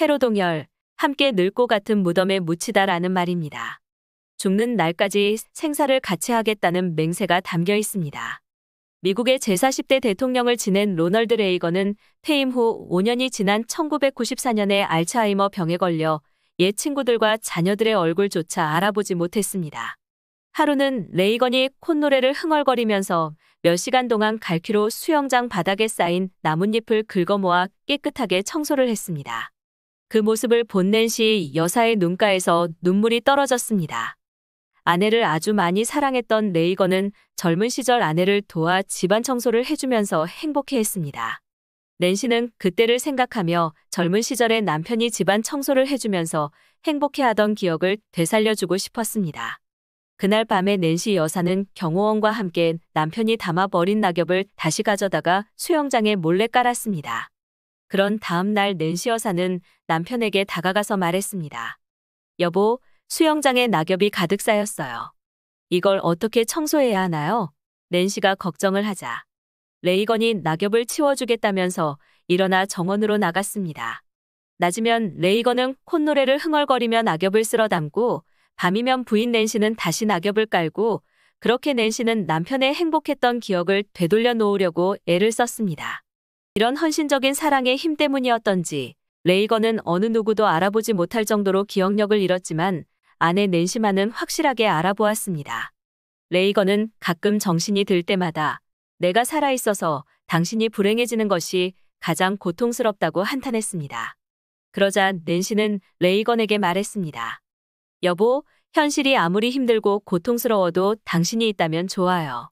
해로동열, 함께 늙고 같은 무덤에 묻히다라는 말입니다. 죽는 날까지 생사를 같이 하겠다는 맹세가 담겨 있습니다. 미국의 제40대 대통령을 지낸 로널드 레이건은 퇴임 후 5년이 지난 1994년에 알츠하이머 병에 걸려 옛 친구들과 자녀들의 얼굴조차 알아보지 못했습니다. 하루는 레이건이 콧노래를 흥얼거리면서 몇 시간 동안 갈퀴로 수영장 바닥에 쌓인 나뭇잎을 긁어모아 깨끗하게 청소를 했습니다. 그 모습을 본 낸시 여사의 눈가에서 눈물이 떨어졌습니다. 아내를 아주 많이 사랑했던 레이건은 젊은 시절 아내를 도와 집안 청소를 해주면서 행복해했습니다. 낸시는 그때를 생각하며 젊은 시절에 남편이 집안 청소를 해주면서 행복해하던 기억을 되살려주고 싶었습니다. 그날 밤에 낸시 여사는 경호원과 함께 남편이 담아버린 낙엽을 다시 가져다가 수영장에 몰래 깔았습니다. 그런 다음 날 낸시 여사는 남편에게 다가가서 말했습니다. 여보, 수영장에 낙엽이 가득 쌓였어요. 이걸 어떻게 청소해야 하나요? 낸시가 걱정을 하자. 레이건이 낙엽을 치워주겠다면서 일어나 정원으로 나갔습니다. 낮이면 레이건은 콧노래를 흥얼거리며 낙엽을 쓸어 담고 밤이면 부인 낸시는 다시 낙엽을 깔고 그렇게 낸시는 남편의 행복했던 기억을 되돌려 놓으려고 애를 썼습니다. 이런 헌신적인 사랑의 힘 때문이었던지 레이건은 어느 누구도 알아보지 못할 정도로 기억력을 잃었지만 아내 낸시만은 확실하게 알아보았습니다. 레이건은 가끔 정신이 들 때마다 내가 살아있어서 당신이 불행해지는 것이 가장 고통스럽다고 한탄했습니다. 그러자 낸시는 레이건에게 말했습니다. 여보, 현실이 아무리 힘들고 고통스러워도 당신이 있다면 좋아요.